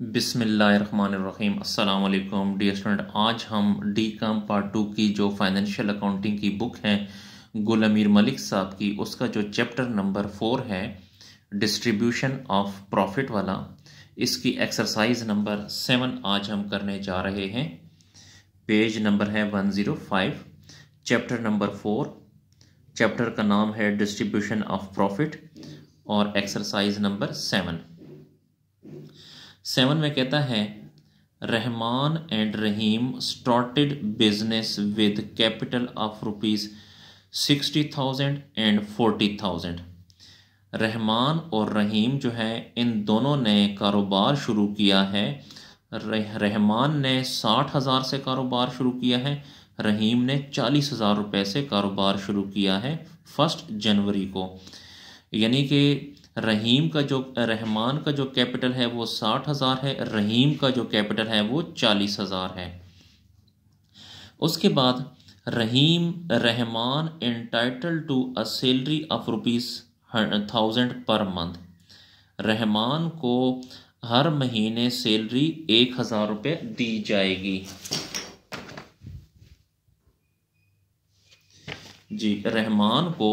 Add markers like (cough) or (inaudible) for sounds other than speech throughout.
बिसमीम अल्लाम dear student आज हम डी काम पार्ट टू की जो फाइनेंशियल अकाउंटिंग की बुक है गुल अमीर मलिक साहब की, उसका जो चैप्टर नंबर फोर है डिस्ट्रीब्यूशन ऑफ़ प्रॉफिट वाला, इसकी एक्सरसाइज नंबर सेवन आज हम करने जा रहे हैं। पेज नंबर है one zero five chapter number four chapter का नाम है डिस्ट्रीब्यूशन ऑफ़ प्रॉफिट और एक्सरसाइज नंबर सेवन सेवन में कहता है, Rahman and Rahim started business with capital of rupees sixty thousand and forty thousand Rahman और रहीम जो है, इन दोनों ने कारोबार शुरू किया है। रहमान ने साठ हज़ार से कारोबार शुरू किया है, रहीम ने चालीस हज़ार रुपये से कारोबार शुरू किया है, फ़र्स्ट जनवरी को। यानी कि रहीम का जो, रहमान का जो कैपिटल है वो साठ हज़ार है, रहीम का जो कैपिटल है वो चालीस हज़ार है। उसके बाद Rahim, Rahman entitled to a salary of rupees thousand per month Rahman को हर महीने सैलरी एक हज़ार रुपये दी जाएगी। जी, रहमान को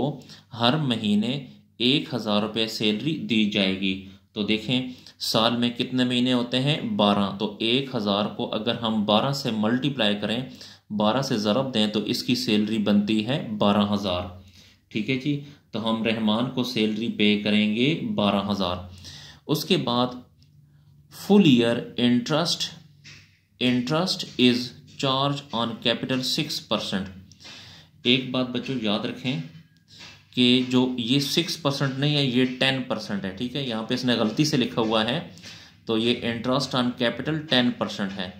हर महीने एक हज़ार रुपये सैलरी दी जाएगी। तो देखें, साल में कितने महीने होते हैं? बारह। तो एक हज़ार को अगर हम बारह से मल्टीप्लाई करें, बारह से ज़रब दें तो इसकी सैलरी बनती है बारह हज़ार। ठीक है जी? तो हम रहमान को सैलरी पे करेंगे बारह हज़ार। उसके बाद full year interest interest is charge on capital six percent एक बात बच्चों याद रखें कि जो ये सिक्स परसेंट नहीं है, ये टेन परसेंट है, ठीक है? यहाँ पे इसने गलती से लिखा हुआ है तो ये interest on capital ten percent है।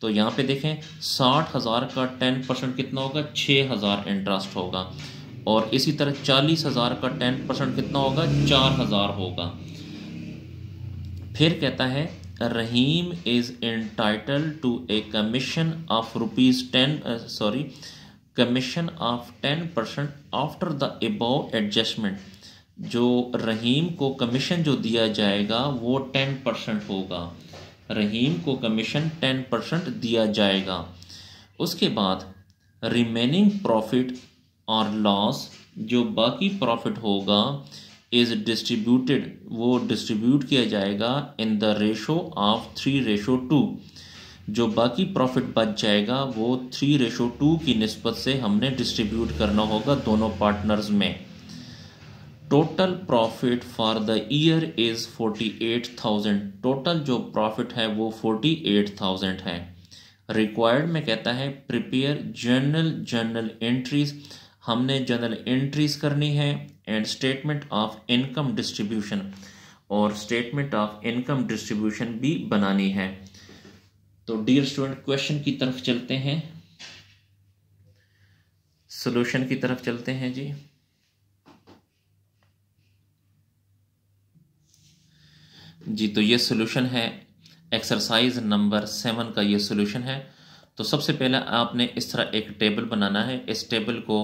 तो यहाँ पे देखें, साठ हज़ार का टेन परसेंट कितना होगा? छः हज़ार इंटरेस्ट होगा। और इसी तरह चालीस हज़ार का टेन परसेंट कितना होगा? चार हज़ार होगा। फिर कहता है, Rahim is entitled to a commission of rupees ten sorry commission of ten percent after the above adjustment जो रहीम को कमीशन जो दिया जाएगा, वो टेन परसेंट होगा। रहीम को कमीशन टेन परसेंट दिया जाएगा। उसके बाद रिमेनिंग प्रॉफिट और लॉस जो बाकी प्रॉफिट होगा इज़ डिस्ट्रीब्यूटेड वो डिस्ट्रीब्यूट किया जाएगा in the ratio of three ratio two जो बाकी प्रॉफिट बच जाएगा, वो थ्री रेशो टू की नस्बत से हमने डिस्ट्रीब्यूट करना होगा दोनों पार्टनर्स में। Total profit for the year is forty eight thousand total जो प्रॉफिट है, वो फोर्टी एट थाउज़ेंड है। रिक्वायर्ड में कहता है प्रिपेयर जर्नल जर्नल एंट्रीज हमने जर्नल एंट्रीज करनी है and statement of income distribution और स्टेटमेंट ऑफ़ इनकम डिस्ट्रीब्यूशन भी बनानी है। तो डियर स्टूडेंट क्वेश्चन की तरफ़ चलते हैं। सॉल्यूशन की तरफ़ चलते हैं जी। जी तो ये सॉल्यूशन है। एक्सरसाइज नंबर सेवन का ये सॉल्यूशन है। तो सबसे पहले आपने इस तरह एक टेबल बनाना है। इस टेबल को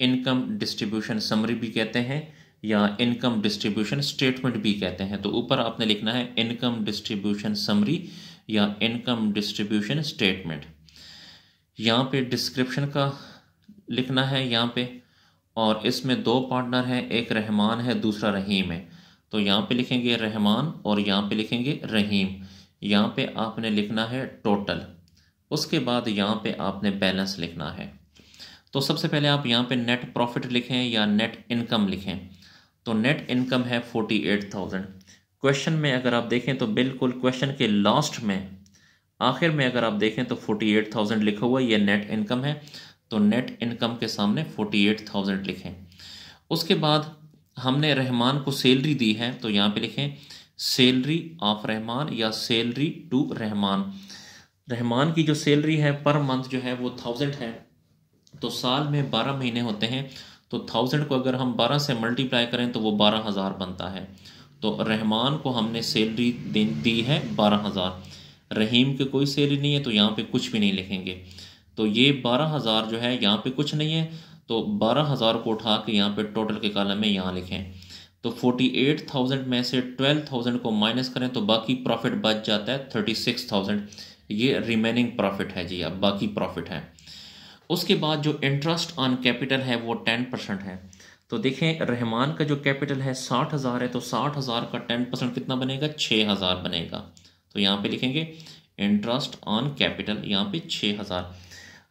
इनकम डिस्ट्रीब्यूशन समरी भी कहते हैं या इनकम डिस्ट्रीब्यूशन स्टेटमेंट भी कहते हैं। तो ऊपर आपने लिखना है इनकम डिस्ट्रीब्यूशन समरी या इनकम डिस्ट्रीब्यूशन स्टेटमेंट यहाँ पे डिस्क्रिप्शन का लिखना है यहाँ पे, और इसमें दो पार्टनर हैं, एक रहमान है, दूसरा रहीम है। तो यहाँ पे लिखेंगे रहमान और यहाँ पे लिखेंगे रहीम। यहाँ पे आपने लिखना है टोटल उसके बाद यहाँ पे आपने बैलेंस लिखना है। तो सबसे पहले आप यहाँ पे नेट प्रॉफिट लिखें या नेट इनकम लिखें। तो नेट इनकम है फोर्टी एट थाउज़ेंड क्वेश्चन में अगर आप देखें तो बिल्कुल क्वेश्चन के लास्ट में, आखिर में अगर आप देखें तो फोर्टी एट थाउज़ेंड लिखा हुआ ये नेट इनकम है तो नेट इनकम के सामने फोर्टी एट थाउज़ेंड लिखें। उसके बाद हमने रहमान को सैलरी दी है तो यहाँ पे लिखें सैलरी ऑफ़ रहमान या सैलरी टू रहमान। रहमान की जो सैलरी है पर मंथ जो है वो थाउज़ेंड है तो साल में बारह महीने होते हैं तो थाउज़ेंड को अगर हम बारह से मल्टीप्लाई करें तो वो बारह हज़ार बनता है। तो रहमान को हमने सैलरी दी है बारह हज़ार। रहीम की कोई सैलरी नहीं है तो यहाँ पे कुछ भी नहीं लिखेंगे। तो ये बारह हज़ार जो है, यहाँ पे कुछ नहीं है। तो बारह हज़ार को उठा के यहाँ पे टोटल के कालम में यहाँ लिखें। तो फोर्टी एट थाउज़ेंड में से ट्वेल्व थाउज़ेंड को माइनस करें तो बाकी प्रॉफिट बच जाता है थर्टी सिक्स थाउज़ेंड ये रिमेनिंग प्रॉफिट है जी, अब बाकी प्रॉफिट है। उसके बाद जो इंटरेस्ट ऑन कैपिटल है, वो टेन परसेंट है। तो देखें, रहमान का जो कैपिटल है साठ हज़ार है तो साठ हज़ार का टेन परसेंट कितना बनेगा? छः हज़ार बनेगा। तो यहाँ पे लिखेंगे इंटरेस्ट ऑन कैपिटल यहाँ पे छः हज़ार।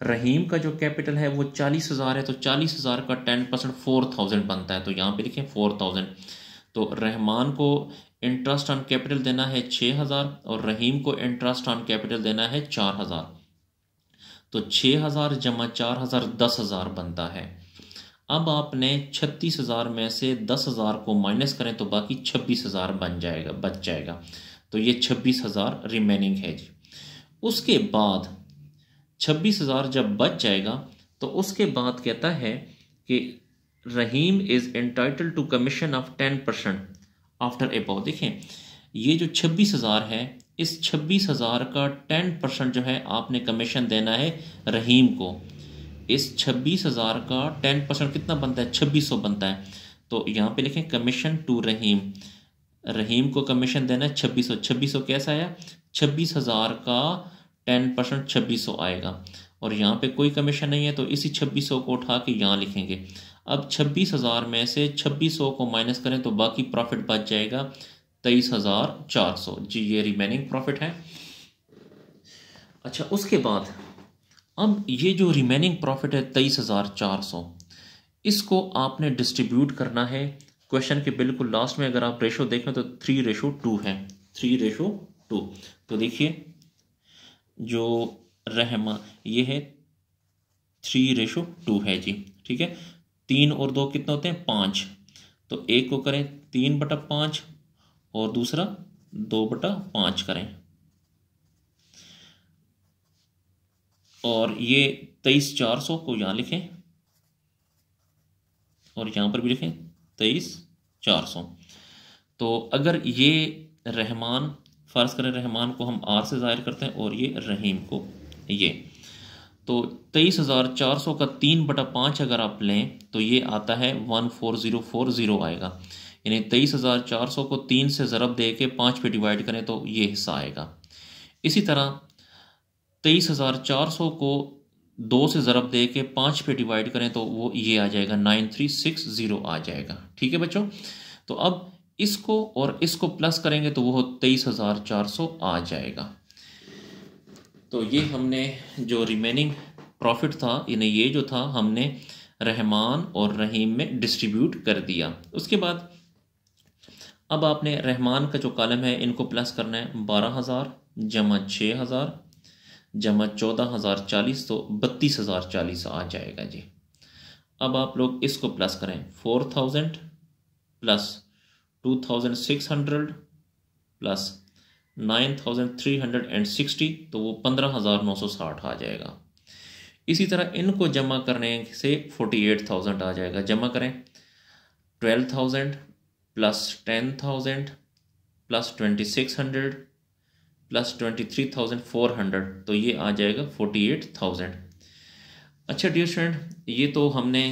रहीम का जो कैपिटल है, वो चालीस हज़ार है तो चालीस हज़ार का टेन परसेंट फोर थाउज़ेंड बनता है। तो यहाँ पे लिखें, फोर थाउज़ेंड। तो रहमान को इंटरेस्ट ऑन कैपिटल देना है छः हज़ार, और रहीम को इंटरेस्ट ऑन कैपिटल देना है चार हज़ार। तो छः हज़ार जमा चार हज़ार, दस हज़ार बनता है। अब आपने छत्तीस हज़ार में से दस हज़ार को माइनस करें तो बाकी छब्बीस हज़ार बन जाएगा, बच जाएगा। तो ये छब्बीस हज़ार रिमेनिंग है जी। उसके बाद छब्बीस हज़ार जब बच जाएगा तो उसके बाद कहता है कि Rahim is entitled to commission of ten percent after a पाउ देखें, ये जो छब्बीस हज़ार है, इस छब्बीस हज़ार का टेन परसेंट जो है आपने कमीशन देना है रहीम को। इस छब्बीस हज़ार का टेन परसेंट कितना बनता है? छब्बीस सौ बनता है। तो यहाँ पे लिखें कमीशन टू रहीम। रहीम को कमीशन देना है छब्बीस सौ। छब्बीस सौ कैसा आया? छब्बीस हज़ार का टेन परसेंट छब्बीस सौ आएगा। और यहाँ पे कोई कमीशन नहीं है तो इसी छब्बीस सौ को उठा के यहाँ लिखेंगे। अब छब्बीस हज़ार में से छब्बीस सौ को माइनस करें तो बाकी प्रॉफिट बच जाएगा तेईस हज़ार चार सौ। जी, ये रिमेनिंग प्रॉफिट है। अच्छा उसके बाद अब ये जो रिमेनिंग प्रॉफिट है तेईस हज़ार चार सौ, इसको आपने डिस्ट्रीब्यूट करना है। क्वेश्चन के बिल्कुल लास्ट में अगर आप रेशो देखें तो थ्री रेशो टू है। थ्री रेशो टू तो देखिए, जो रहमा, ये है थ्री रेशो टू है जी। ठीक है? तीन और दो कितने होते हैं? पाँच। तो एक को करें, तीन बटा पाँच और दूसरा दो बटा पाँच करें। और ये तेईस चार सौ को यहाँ लिखें। और यहाँ पर भी लिखें, तेईस चार सौ। तो अगर ये रहमान, फ़र्ज़ करें रहमान को हम आर से ज़ाहिर करते हैं और ये रहीम को ये। तो तेईस हज़ार चार सौ का तीन बटा पाँच अगर आप लें तो ये आता है one four zero four zero आएगा। यानी तेईस हज़ार चार सौ को तीन से ज़रब दे के पाँच पे डिवाइड करें तो ये हिस्सा आएगा। इसी तरह तेईस हज़ार चार सौ को दो से ज़रब दे के पाँच पे डिवाइड करें तो वो ये आ जाएगा नाइन थ्री सिक्स ज़ीरो आ जाएगा। ठीक है बच्चों? तो अब इसको और इसको प्लस करेंगे तो वो तेईस हज़ार चार सौ आ जाएगा। तो ये हमने जो रिमेनिंग प्रॉफिट था, यानी ये जो था, हमने रहमान और रहीम में डिस्ट्रीब्यूट कर दिया। उसके बाद अब आपने रहमान का जो कॉलम है, इनको प्लस करना है बारह हज़ार जमा छः हज़ार। जमा चौदह हज़ार चालीस तो बत्तीस हज़ार चालीस आ जाएगा जी। अब आप लोग इसको प्लस करें। Four thousand plus two thousand six hundred plus nine thousand three hundred and sixty तो वो पंद्रह हज़ार नौ सौ साठ आ जाएगा। इसी तरह इनको जमा करने से फोर्टी एट थाउज़ेंड आ जाएगा। जमा करें। Twelve thousand plus ten thousand plus twenty six hundred plus twenty three thousand four hundred तो ये आ जाएगा फोर्टी एट थाउज़ेंड। अच्छा डियर स्टूडेंट ये तो हमने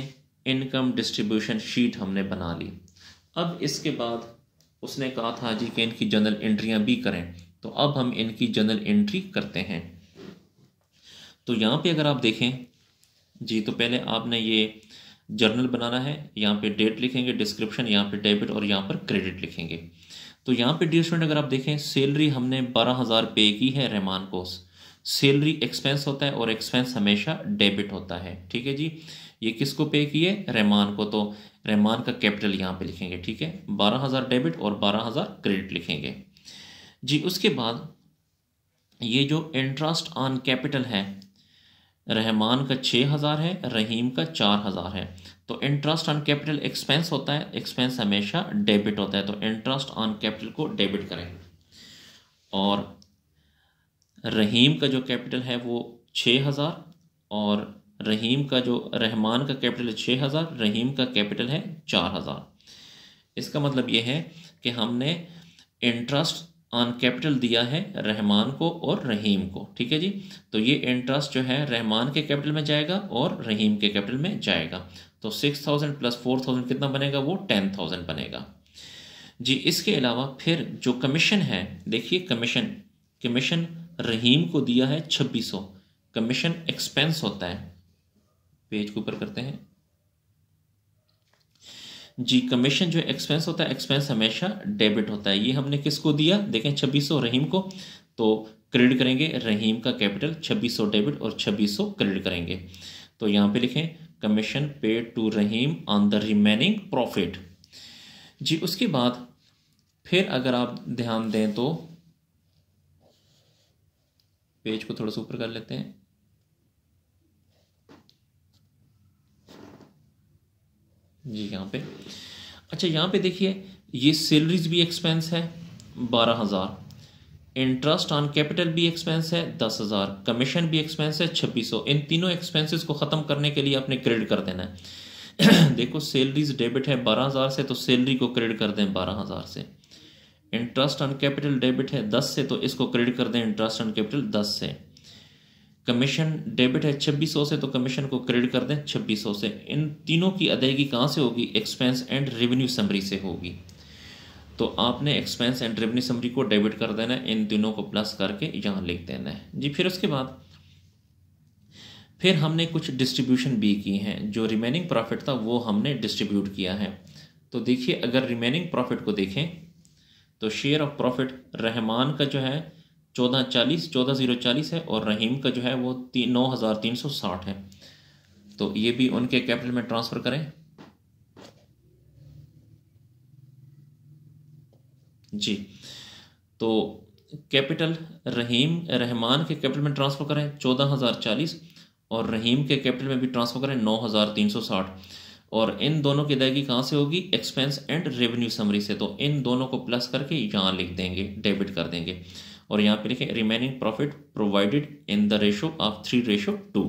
इनकम डिस्ट्रीब्यूशन शीट हमने बना ली। अब इसके बाद उसने कहा था, जी, कि इनकी जनरल एंट्रियाँ भी करें। तो अब हम इनकी जनरल एंट्री करते हैं। तो यहाँ पे अगर आप देखें, जी तो पहले आपने ये जर्नल बनाना है, यहाँ पे डेट लिखेंगे डिस्क्रिप्शन यहाँ पे डेबिट और यहाँ पर क्रेडिट लिखेंगे। तो यहाँ पे डियर स्टूडेंट अगर आप देखें सैलरी हमने बारह हज़ार पे की है रहमान को सैलरी एक्सपेंस होता है और एक्सपेंस हमेशा डेबिट होता है। ठीक है जी? ये किसको पे किए रहमान को। तो रहमान का कैपिटल यहाँ पे लिखेंगे, ठीक है? बारह हज़ार डेबिट और बारह हज़ार क्रेडिट लिखेंगे। जी, उसके बाद ये जो इंटरेस्ट ऑन कैपिटल है रहमान का छः हज़ार है, रहीम का चार हज़ार है। तो इंटरेस्ट ऑन कैपिटल एक्सपेंस होता है एक्सपेंस हमेशा डेबिट होता है। तो इंटरेस्ट ऑन कैपिटल को डेबिट करें। और रहीम का जो कैपिटल है वो छः हज़ार, और रहीम का जो, रहमान का कैपिटल है छः हज़ार, रहीम का कैपिटल है चार हज़ार। इसका मतलब ये है कि हमने इंटरेस्ट ऑन कैपिटल दिया है रहमान को और रहीम को, ठीक है जी? तो ये इंटरेस्ट जो है रहमान के कैपिटल में जाएगा और रहीम के कैपिटल में जाएगा। तो six thousand plus four thousand कितना बनेगा? वो टेन थाउज़ेंड बनेगा। जी, इसके अलावा फिर जो कमीशन है, देखिए कमीशन कमीशन रहीम को दिया है छब्बीस। सौ कमीशन एक्सपेंस होता है। पेज के ऊपर करते हैं। जी कमीशन जो एक्सपेंस होता है एक्सपेंस हमेशा डेबिट होता है। ये हमने किसको दिया? देखें, छब्बीस रहीम को। तो क्रेडिट करेंगे, रहीम का कैपिटल छब्बीस सौ डेबिट और छब्बीस सौ क्रेडिट करेंगे। तो यहाँ पे लिखें commission paid to Rahim on the remaining profit जी, उसके बाद फिर अगर आप ध्यान दें तो पेज को थोड़ा सा ऊपर कर लेते हैं। जी, यहाँ पे। अच्छा यहाँ पे देखिए, ये सैलरीज भी एक्सपेंस है, बारह हज़ार। इंटरेस्ट ऑन कैपिटल भी एक्सपेंस है, दस हज़ार। कमीशन भी एक्सपेंस है, छब्बीस सौ। इन तीनों एक्सपेंसेस को ख़त्म करने के लिए आपने क्रेडिट कर देना है। (clears throat) देखो सैलरीज डेबिट है बारह हज़ार से तो सैलरी को क्रेडिट कर दें बारह हज़ार से। इंटरेस्ट ऑन कैपिटल डेबिट है दस से तो इसको क्रेडिट कर दें इंटरेस्ट ऑन कैपिटल दस से। कमीशन डेबिट है छब्बीस सौ से तो कमीशन को क्रेडिट कर दें छब्बीस सौ से। इन तीनों की अदायगी कहाँ से होगी? एक्सपेंस एंड रेवेन्यू समरी से होगी। तो आपने एक्सपेंस एंड रेवेन्यू समरी को डेबिट कर देना है, इन तीनों को प्लस करके यहाँ लिख देना है। जी, फिर उसके बाद, फिर हमने कुछ डिस्ट्रीब्यूशन भी की हैं। जो रिमेनिंग प्रॉफिट था, वो हमने डिस्ट्रीब्यूट किया है। तो देखिए, अगर रिमेनिंग प्रॉफिट को देखें तो शेयर ऑफ़ प्रॉफिट रहमान का जो है चौदह चालीस, चौदह ज़ीरो चालीस है और रहीम का जो है वो तीन नौ हज़ार तीन सौ साठ है। तो ये भी उनके कैपिटल में ट्रांसफ़र करें। जी तो कैपिटल रहीम, रहमान के कैपिटल में ट्रांसफ़र करें चौदह हज़ार चालीस और रहीम के कैपिटल में भी ट्रांसफ़र करें नौ हज़ार तीन सौ साठ। और इन दोनों की अदायगी कहाँ से होगी? एक्सपेंस एंड रेवेन्यू समरी से। तो इन दोनों को प्लस करके यहाँ लिख देंगे, डेबिट कर देंगे। और यहाँ पे लिखें remaining profit provided in the ratio of three ratio two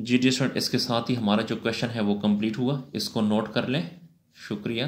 ji dear student इसके साथ ही हमारा जो क्वेश्चन है वो कंप्लीट हुआ। इसको नोट कर लें। शुक्रिया।